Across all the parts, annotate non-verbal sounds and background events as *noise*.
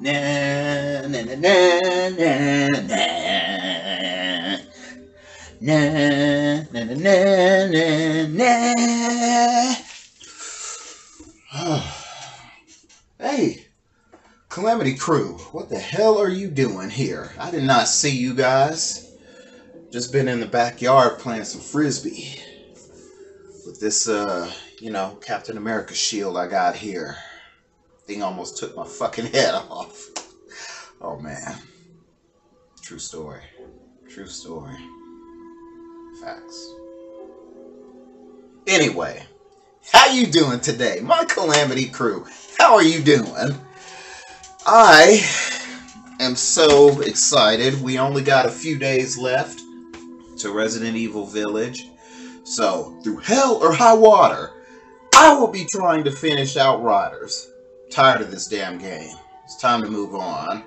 na na na. Na na na na na na. *sighs* hey, Calamity Crew, what the hell are you doing here? I did not see you guys. Just been in the backyard playing some frisbee with this, uh, you know, Captain America shield I got here. Thing almost took my fucking *laughs* head off. Oh man, true story. True story. Facts. Anyway, how you doing today? My Calamity crew, how are you doing? I am so excited. We only got a few days left to Resident Evil Village. So, through hell or high water, I will be trying to finish Outriders. Tired of this damn game. It's time to move on.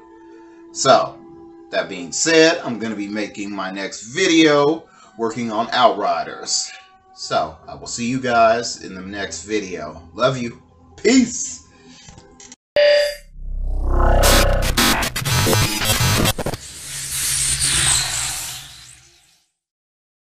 So, that being said, I'm going to be making my next video working on Outriders. So, I will see you guys in the next video. Love you. Peace.